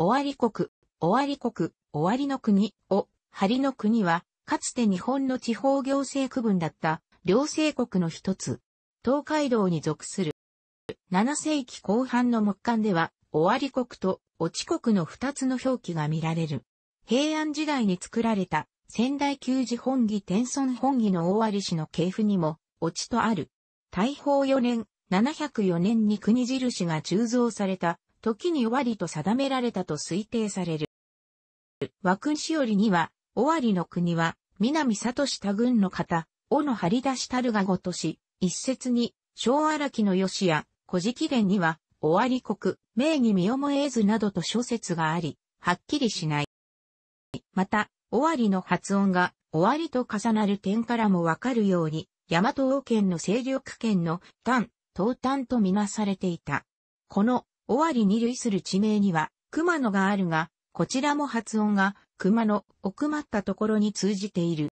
終わり国、終わり国、終わりの国、を、張の国は、かつて日本の地方行政区分だった両政国の一つ。東海道に属する。7世紀後半の木簡では、終わり国と落ち国の二つの表記が見られる。平安時代に作られた仙台旧寺本義天孫本義の大割氏の系譜にも、落ちとある。大宝4年、704年に国印が鋳造された時に終わりと定められたと推定される。和君しおりには、終わりの国は、南里下軍の方、尾の張り出したるがごとし、一説に、小荒木の吉や、古事記伝には、終わり国、名義見思えずなどと諸説があり、はっきりしない。また、終わりの発音が、終わりと重なる点からもわかるように、大和王権の勢力圏の単、東端とみなされていた。この、終わりに類する地名には、熊野があるが、こちらも発音が、熊野、奥まったところに通じている。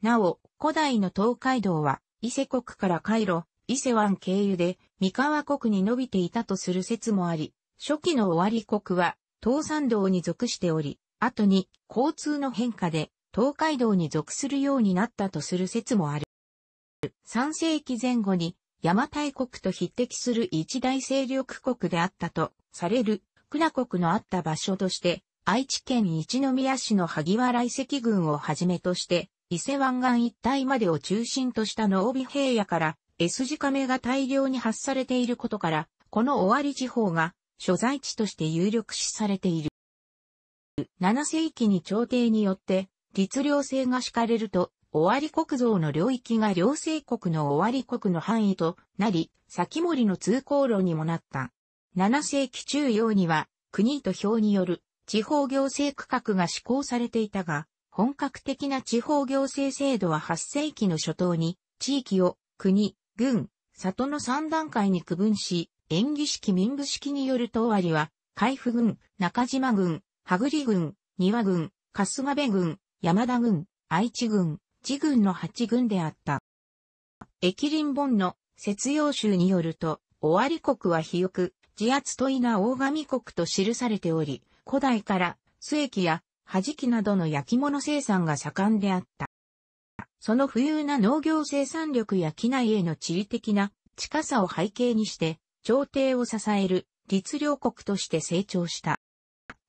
なお、古代の東海道は、伊勢国から海路、伊勢湾経由で三河国に伸びていたとする説もあり、初期の終わり国は東山道に属しており、後に交通の変化で東海道に属するようになったとする説もある。3世紀前後に邪馬台国と匹敵する一大勢力国であったとされる久名国のあった場所として、愛知県一宮市の萩原遺跡群をはじめとして、伊勢湾岸一帯までを中心とした濃尾平野から S 字亀が大量に発されていることから、この終わり地方が所在地として有力視されている。7世紀に朝廷によって律令制が敷かれると、終わり国像の領域が両政国の終わり国の範囲となり、先森の通行路にもなった。7世紀中央には国と表による地方行政区画が施行されていたが、本格的な地方行政制度は8世紀の初頭に地域を国、軍、里の三段階に区分し、演技式民部式による統割は、海部軍、中島軍、羽栗軍、庭軍、春日部軍、山田軍、愛知軍、自軍の八軍であった。駅林本の節用集によると、終わり国は肥沃、自圧といな大神国と記されており、古代から須駅や弾きなどの焼き物生産が盛んであった。その富裕な農業生産力や機内への地理的な近さを背景にして、朝廷を支える律令国として成長した。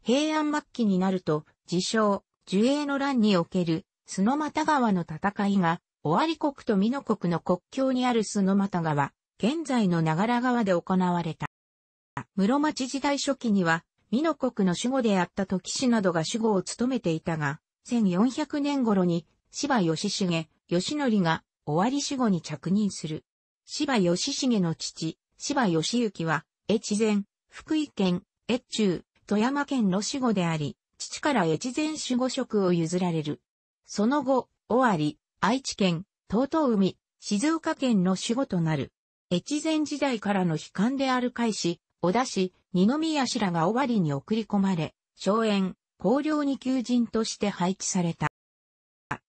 平安末期になると、自称、樹営の乱における、須ノ又川の戦いが、尾張国と美濃国の国境にある須ノ又川、現在の長良川で行われた。室町時代初期には、美濃国の守護であった時氏などが守護を務めていたが、1400年頃に芝義重、義則が終わり死後に着任する。芝義重の父、芝義行は、越前、福井県、越中、富山県の死後であり、父から越前守護職を譲られる。その後、尾張、愛知県、東東海、静岡県の守護となる。越前時代からの悲観である海士、小田氏、二宮氏らが尾張に送り込まれ、荘園、公領に求人として配置された。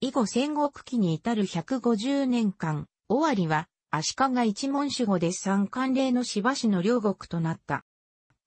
以後戦国期に至る150年間、尾張は足利一門守護で三冠令の芝市の両国となった。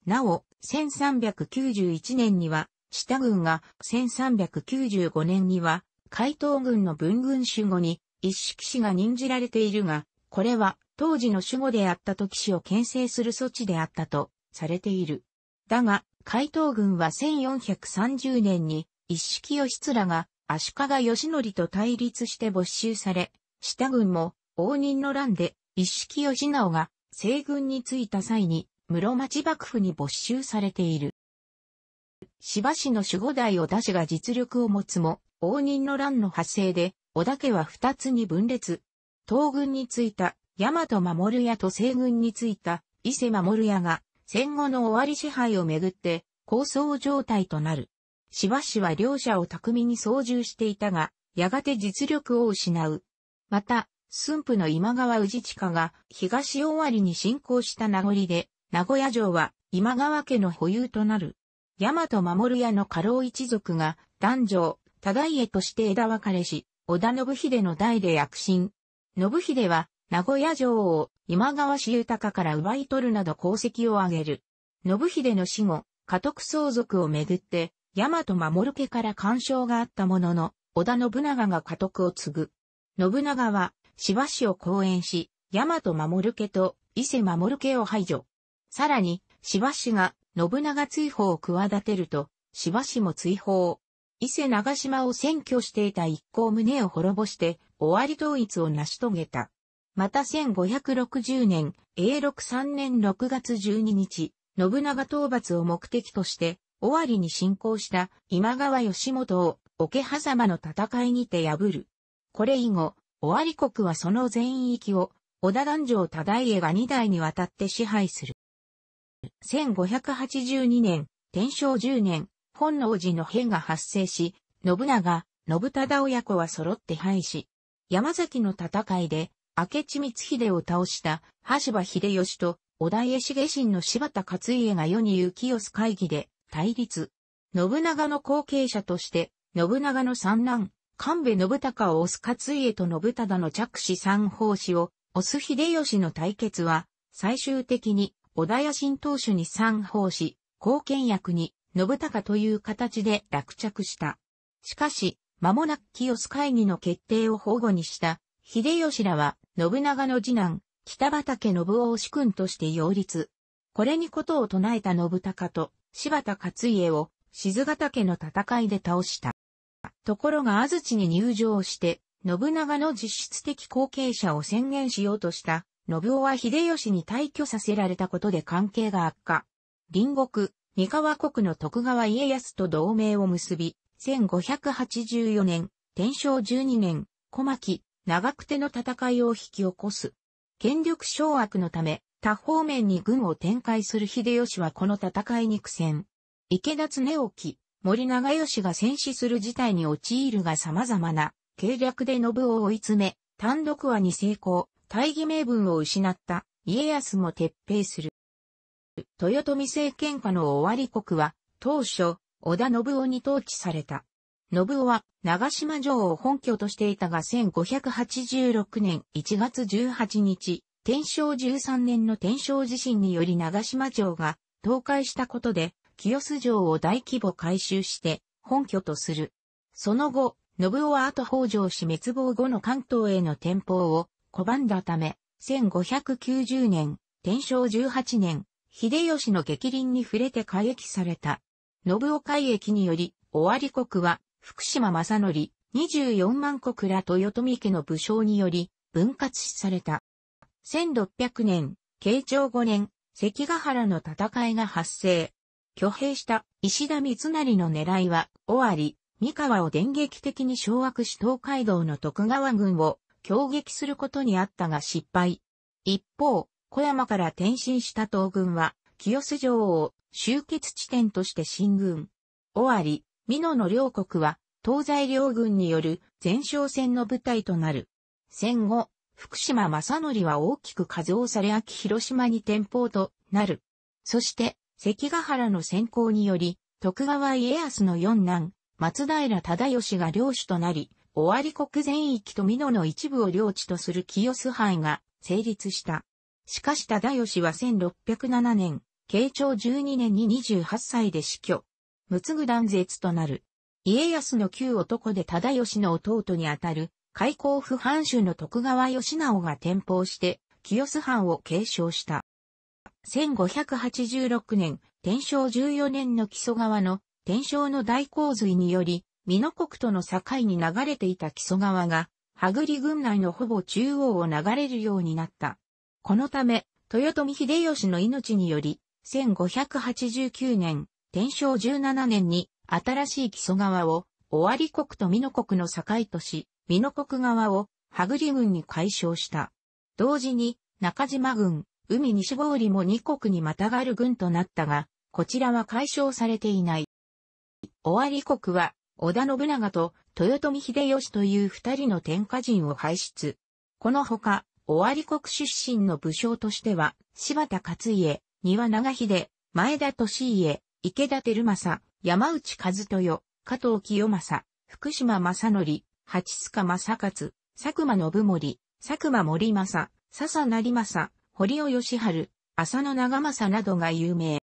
なお、1391年には、下軍が、1395年には、海東軍の文軍守護に、一式士が任じられているが、これは、当時の守護であった時氏を牽制する措置であったと、されている。だが、海東軍は1430年に、一式義連が足利義則と対立して没収され、下軍も応仁の乱で一式義直が西軍に着いた際に室町幕府に没収されている。芝市の守護代織田氏が実力を持つも、応仁の乱の発生で、織田家は二つに分裂。東軍についた大和守屋と西軍についた伊勢守屋が戦後の終わり支配をめぐって構想状態となる。しばしは両者を巧みに操縦していたが、やがて実力を失う。また、駿府の今川氏親が東大割に侵攻した名残で、名古屋城は今川家の保有となる。大和守屋の家老一族が男女、忠家として枝分かれし、織田信秀の代で躍進。信秀は名古屋城を今川氏豊から奪い取るなど功績を挙げる。信秀の死後、家督相続をめぐって、大和守家から干渉があったものの、織田信長が家督を継ぐ。信長は、芝市を講演し、大和守家と伊勢守家を排除。さらに、芝市が信長追放を企てると、芝市も追放。伊勢長島を占拠していた一行宗を滅ぼして、終わり統一を成し遂げた。また1560年、永禄3年6月12日、信長討伐を目的として、尾張に侵攻した今川義元を桶狭間の戦いにて破る。これ以後、尾張国はその全域を織田男女忠家が2代にわたって支配する。1582年、天正10年、本能寺の変が発生し、信長、信忠親子は揃って敗し、山崎の戦いで、明智光秀を倒した橋場秀吉と織田家重臣の柴田勝家が世に行き寄す会議で対立。信長の後継者として、信長の三男、神戸信孝を押す勝家と信忠の着手三法師を押す秀吉の対決は、最終的に織田家新当主に三法師、後見役に信孝という形で落着した。しかし、間もなく清須会議の決定を保護にした秀吉らは信長の次男、北畠信夫を主君として擁立。これにことを唱えた信孝と柴田勝家を静ヶ岳の戦いで倒した。ところが安土に入場して、信長の実質的後継者を宣言しようとした、信夫は秀吉に退去させられたことで関係が悪化。隣国、三河国の徳川家康と同盟を結び、1584年、天正12年、小牧、長久手の戦いを引き起こす。権力掌握のため、多方面に軍を展開する秀吉はこの戦いに苦戦。池田恒興、森長吉が戦死する事態に陥るが様々な計略で信を追い詰め、単独話に成功、大義名分を失った家康も撤兵する。豊臣政権下の終わり国は、当初、織田信夫に統治された。信夫は長島城を本拠としていたが1586年1月18日、天正13年の天正地震により長島城が倒壊したことで、清洲城を大規模改修して本拠とする。その後、信夫は後北条氏滅亡後の関東への転封を拒んだため、1590年、天正18年、秀吉の激鱗に触れて改易された。信夫改易により、尾張国は、福島正則、24万国ら豊臣家の武将により、分割された。1600年、慶長5年、関ヶ原の戦いが発生。挙兵した石田三成の狙いは、尾張、三河を電撃的に掌握し東海道の徳川軍を攻撃することにあったが失敗。一方、小山から転進した東軍は、清洲城を集結地点として進軍。尾張、美濃の両国は、東西両軍による前哨戦の舞台となる。戦後、福島正則は大きく数をされ秋広島に転封となる。そして、関ヶ原の先行により、徳川家康の四男、松平忠義が領主となり、尾張国全域と美濃の一部を領地とする清洲藩が成立した。しかし忠義は1607年、慶長12年に28歳で死去。無継ぐ断絶となる。家康の旧男で忠義の弟にあたる開港府藩主の徳川義直が転封して、清洲藩を継承した。1586年、天正14年の木曽川の天正の大洪水により、美濃国との境に流れていた木曽川が、羽栗郡内のほぼ中央を流れるようになった。このため、豊臣秀吉の命により、1589年、天正17年に、新しい木曽川を、尾張国と美濃国の境とし、美濃国側を羽栗郡に解消した。同時に中島郡、海西郡も二国にまたがる郡となったが、こちらは解消されていない。尾張国は織田信長と豊臣秀吉という二人の天下人を輩出。このほか、尾張国出身の武将としては、柴田勝家、丹羽長秀、前田利家、池田照正、山内和豊、加藤清正、福島正則、八塚正勝、佐久間信盛、佐久間森正、笹成正、堀尾義治、浅野長政などが有名。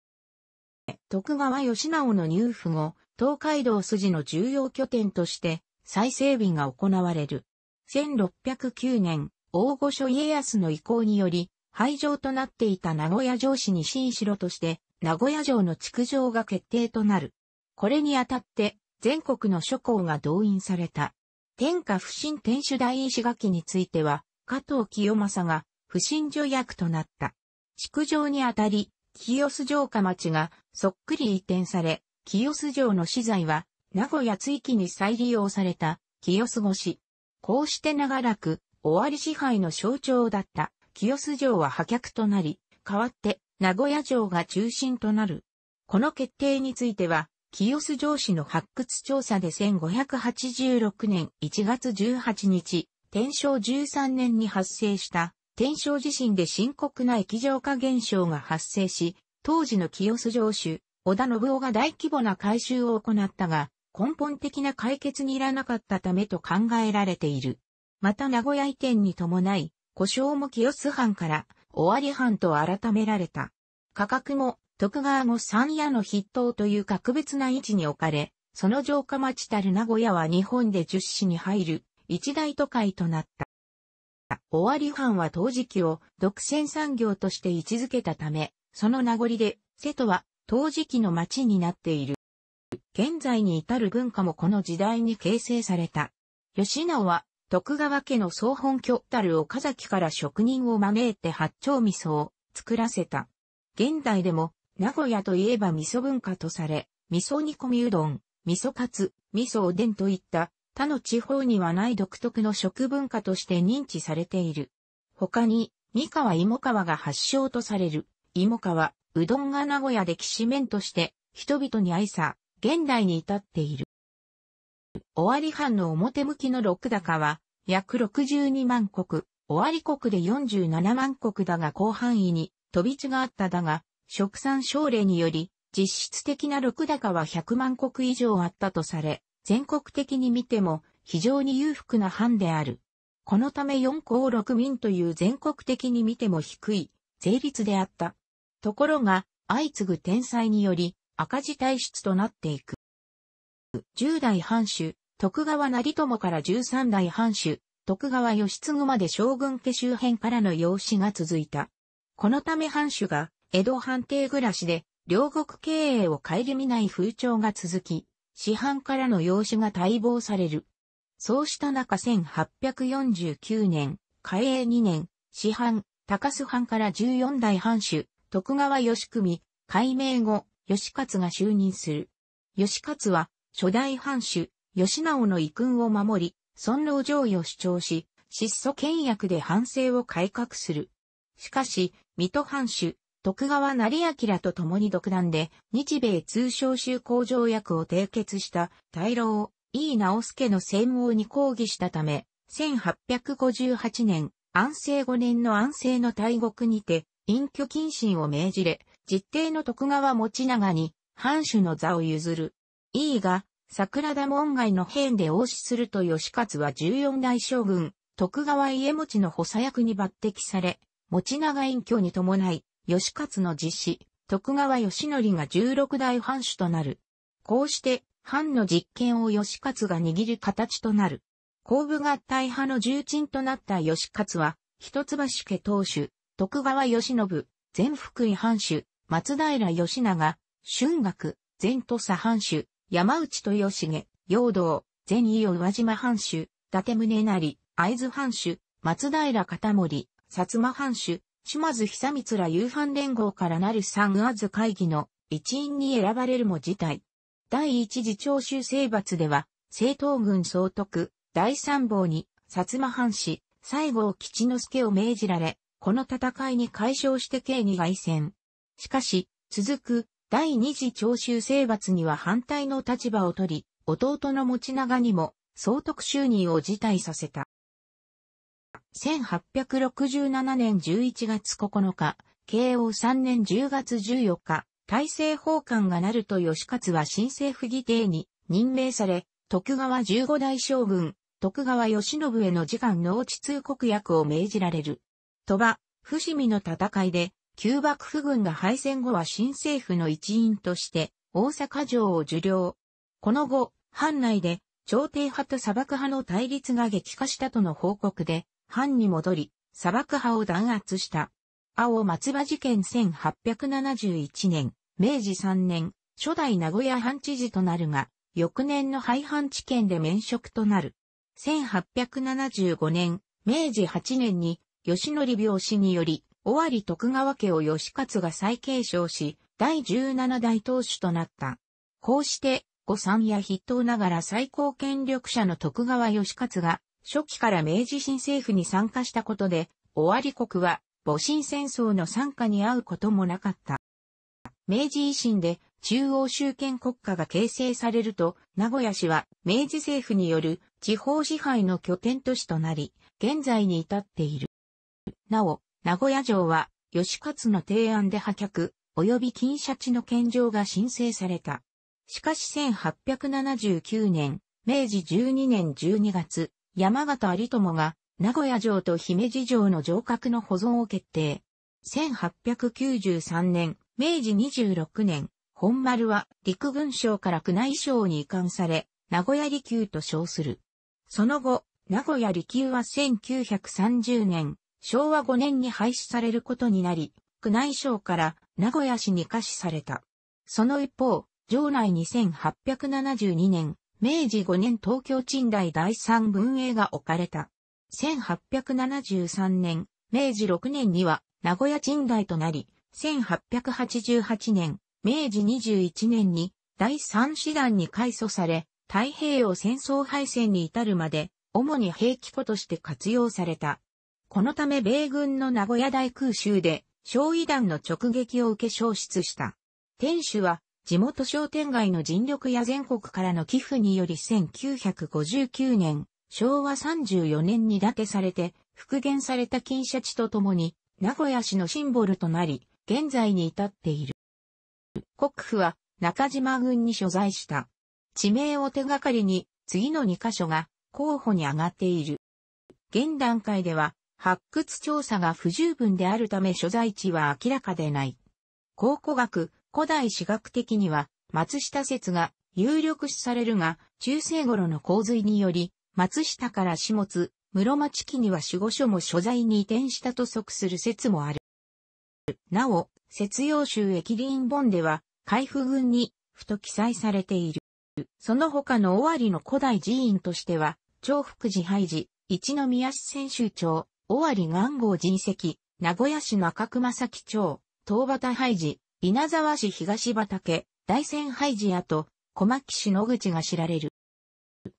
徳川義直の入府後、東海道筋の重要拠点として再整備が行われる。1609年、大御所家康の意向により、廃城となっていた名古屋城市に新城として、名古屋城の築城が決定となる。これにあたって、全国の諸校が動員された。天下不審天守大石垣については、加藤清正が不審助役となった。築城にあたり、清洲城下町がそっくり移転され、清洲城の資材は名古屋追記に再利用された清洲越しこうして長らく終わり支配の象徴だった清洲城は破却となり、代わって名古屋城が中心となる。この決定については、清洲城市の発掘調査で1586年1月18日、天正13年に発生した天正地震で深刻な液状化現象が発生し、当時の清洲城主、織田信夫が大規模な改修を行ったが、根本的な解決にいらなかったためと考えられている。また名古屋移転に伴い、故障も清洲藩から尾張藩と改められた。価格も徳川後三夜の筆頭という格別な位置に置かれ、その城下町たる名古屋は日本で十市に入る一大都会となった。尾張藩は陶磁器を独占産業として位置づけたため、その名残で、瀬戸は陶磁器の町になっている。現在に至る文化もこの時代に形成された。吉直は徳川家の総本拠たる岡崎から職人を招いて八丁味噌を作らせた。現代でも名古屋といえば味噌文化とされ、味噌煮込みうどん、味噌カツ、味噌おでんといった他の地方にはない独特の食文化として認知されている。他に、三河芋川が発祥とされる。芋川、うどんが名古屋できしめんとして人々に愛さ、現代に至っている。尾張藩の表向きの六高は、約62万石、尾張国で47万石だが広範囲に飛び地があっただが、食産奨励により、実質的な六高は100万石以上あったとされ、全国的に見ても非常に裕福な藩である。このため四項六民という全国的に見ても低い税率であった。ところが、相次ぐ天災により赤字体質となっていく。十代藩主、徳川成友から十三代藩主、徳川義継まで将軍家周辺からの養子が続いた。このため藩主が江戸藩邸暮らしで両国経営を顧みない風潮が続き、市販からの養子が待望される。そうした中1849年、嘉永2年、市販、高須藩から14代藩主、徳川義組、改名後、義勝が就任する。義勝は、初代藩主、義直の遺訓を守り、尊老上位を主張し、質素倹約で藩政を改革する。しかし、水戸藩主、徳川成明と共に独断で日米通商修好条約を締結した大老井伊直輔の専門に抗議したため、1858年、安政5年の安政の大国にて隠居謹慎を命じれ、実定の徳川持長に藩主の座を譲る。井伊が桜田門外の変で応しすると吉勝は14代将軍、徳川家持の補佐役に抜擢され、持長隠居に伴い、吉勝の実施、徳川義則が16代藩主となる。こうして、藩の実権を吉勝が握る形となる。後部合体派の重鎮となった吉勝は、一橋家当主、徳川義信、前福井藩主、松平義長、春学、前土佐藩主、山内豊重、陽道、前伊予宇和島藩主、伊達宗成、会津藩主、松平片森、薩摩藩主、島津久光ら夕飯連合からなる三阿津会議の一員に選ばれるも事態。第一次長州征伐では、政党軍総督、第三坊に、薩摩藩士、西郷吉之助を命じられ、この戦いに解消して慶に凱旋。しかし、続く第二次長州征伐には反対の立場を取り、弟の持長にも総督就任を辞退させた。1867年11月9日、慶応3年10月14日、大政奉還がなると吉勝は新政府議定に任命され、徳川15代将軍、徳川義信への時間農地通告役を命じられる。鳥羽、伏見の戦いで、旧幕府軍が敗戦後は新政府の一員として大阪城を受領。この後、藩内で朝廷派と砂漠派の対立が激化したとの報告で、藩に戻り、砂漠派を弾圧した。青松葉事件1871年、明治3年、初代名古屋藩知事となるが、翌年の廃藩置県で免職となる。1875年、明治8年に、吉典病死により、尾張徳川家を義勝が再継承し、第17代当主となった。こうして、御三や筆頭ながら最高権力者の徳川義勝が、初期から明治新政府に参加したことで、尾張国は、戊辰戦争の参加に遭うこともなかった。明治維新で中央集権国家が形成されると、名古屋市は明治政府による地方支配の拠点都市となり、現在に至っている。なお、名古屋城は、吉勝の提案で破却、及び金シャチの献上が申請された。しかし1879年、明治12年12月、山形有友が、名古屋城と姫路城の城郭の保存を決定。1893年、明治26年、本丸は陸軍省から宮内省に移管され、名古屋離宮と称する。その後、名古屋離宮は1930年、昭和5年に廃止されることになり、宮内省から名古屋市に下賜された。その一方、城内2872年、明治5年東京賃代第三文営が置かれた。1873年、明治6年には名古屋賃代となり、1888年、明治21年に第三師団に改組され、太平洋戦争敗戦に至るまで、主に兵器庫として活用された。このため米軍の名古屋大空襲で、焼夷弾の直撃を受け消失した。天守は、地元商店街の尽力や全国からの寄付により1959年、昭和34年に建てされて、復元された金シャチとともに、名古屋市のシンボルとなり、現在に至っている。国府は中島郡に所在した。地名を手がかりに、次の2カ所が候補に上がっている。現段階では発掘調査が不十分であるため所在地は明らかでない。考古学、古代史学的には、松下説が有力視されるが、中世頃の洪水により、松下から始末、室町期には守護所も所在に移転したと即する説もある。なお、節用集駅林本では、海部軍に、ふと記載されている。その他の尾張の古代寺院としては、長福寺廃寺、一宮市選集長、尾張元号人石、名古屋市中熊崎町、東畑廃寺、稲沢市東畑、大仙廃寺跡、小牧市野口が知られる。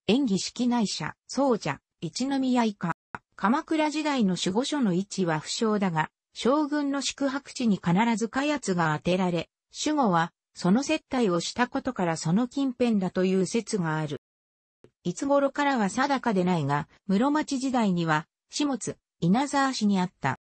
演技式内社、僧者、一宮以下。鎌倉時代の守護所の位置は不詳だが、将軍の宿泊地に必ず火圧が当てられ、守護はその接待をしたことからその近辺だという説がある。いつ頃からは定かでないが、室町時代には、始末、稲沢市にあった。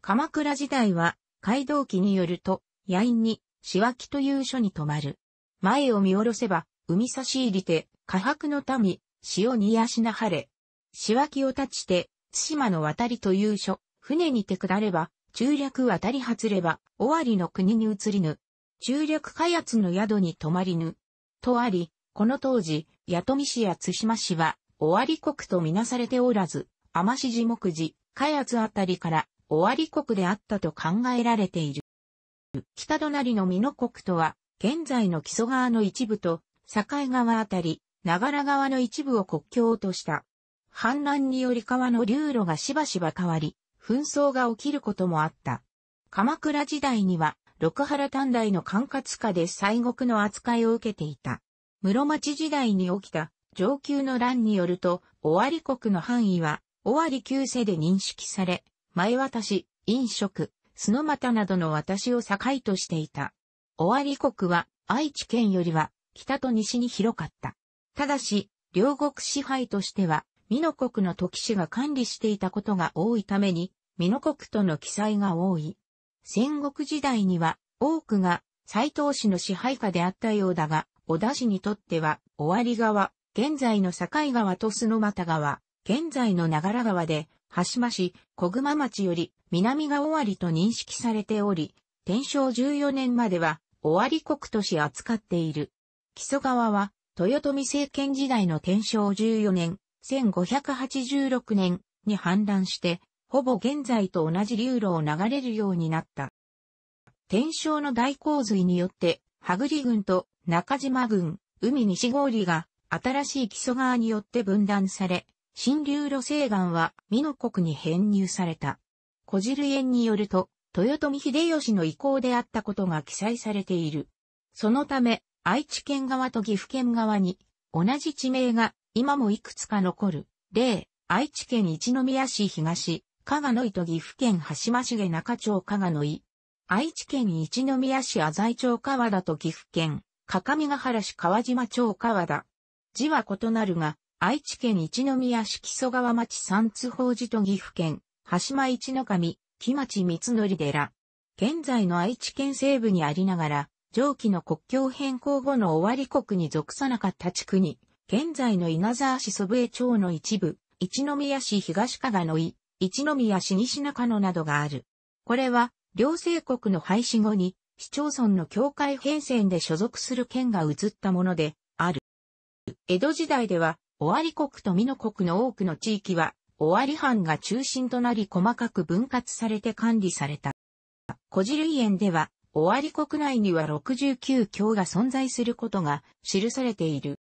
鎌倉時代は、街道記によると、野因に、仕脇という書に泊まる。前を見下ろせば、海差し入りて、火白の民、潮にやしな晴れ。仕脇を立ちて、津島の渡りという書、船にて下れば、中略渡り発れば、尾張の国に移りぬ。中略開発の宿に泊まりぬ。とあり、この当時、八富市や津島市は、尾張国とみなされておらず、天志寺木寺、開発あたりから尾張国であったと考えられている。北隣の美濃国とは、現在の木曽川の一部と、境川あたり、長良川の一部を国境とした。氾濫により川の流路がしばしば変わり、紛争が起きることもあった。鎌倉時代には、六原短大の管轄下で西国の扱いを受けていた。室町時代に起きた上級の乱によると、尾張国の範囲は尾張旧世で認識され、前渡し、飲食、須の又などの私を境としていた。尾張国は愛知県よりは北と西に広かった。ただし、両国支配としては、美濃国の時氏が管理していたことが多いために、美濃国との記載が多い。戦国時代には多くが斎藤氏の支配下であったようだが、小田氏にとっては、尾張川、現在の境川と須の又川、現在の長良川で、橋間市、小熊町より南が尾張と認識されており、天正14年までは尾張国とし扱っている。木曽川は豊臣政権時代の天正14年、1586年に氾濫して、ほぼ現在と同じ流路を流れるようになった。天正の大洪水によって、羽栗郡と中島郡、海西郡が新しい木曽川によって分断され、新流路西岸は美濃国に編入された。小汁園によると、豊臣秀吉の意向であったことが記載されている。そのため、愛知県側と岐阜県側に、同じ地名が今もいくつか残る。例、愛知県一宮市東、加賀の井と岐阜県橋間重中町加賀の井。愛知県一宮市浅井町川田と岐阜県、各務原市川島町川田。字は異なるが、愛知県一宮市木曽川町三津法寺と岐阜県、橋間一の神、木町三則寺。現在の愛知県西部にありながら、上記の国境変更後の終わり国に属さなかった地区に、現在の稲沢市祖父江町の一部、一宮市東加賀の井、一宮市西中野などがある。これは、両政国の廃止後に、市町村の境界変遷で所属する県が移ったもので、ある。江戸時代では、尾張国と美濃国の多くの地域は、尾張藩が中心となり細かく分割されて管理された。小汁園では、尾張国内には69教が存在することが記されている。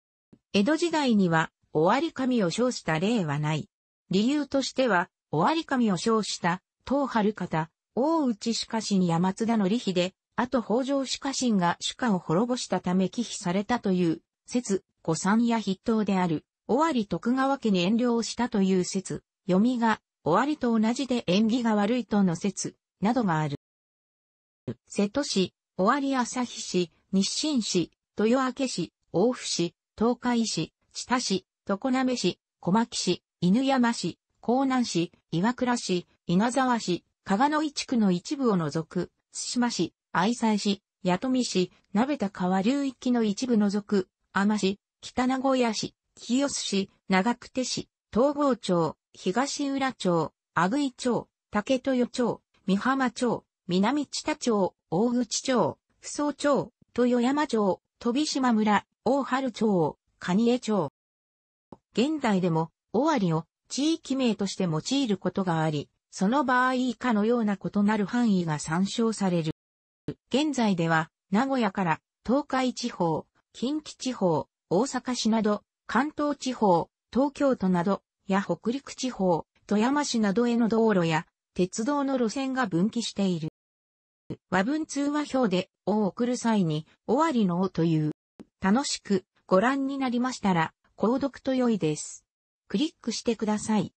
江戸時代には尾張神を称した例はない。理由としては、尾張神を称した東春方、大内しかしに山津田の利秀、あと北条しかしんが主家を滅ぼしたため忌避されたという説、古参や筆頭である、尾張徳川家に遠慮をしたという説、読みが尾張と同じで縁起が悪いとの説、などがある。瀬戸市、尾張旭市、日清市、豊明市、大府市、東海市、知多市、常滑市、小牧市、犬山市、江南市、岩倉市、稲沢市、加賀野井地区の一部を除く、津島市、愛西市、八富市、鍋田川流域の一部除く、天市、北名古屋市、清須市、長久手市、東郷町、東浦町、阿久井町、竹豊町、美浜町、南知多町、大口町、不総町、豊山町、飛島村、大春町、蟹江町。現代でも、尾張を地域名として用いることがあり、その場合以下のような異なる範囲が参照される。現在では、名古屋から東海地方、近畿地方、大阪市など、関東地方、東京都など、や北陸地方、富山市などへの道路や、鉄道の路線が分岐している。和文通話表で、を送る際に、終わりのをという。楽しくご覧になりましたら、購読と良いです。クリックしてください。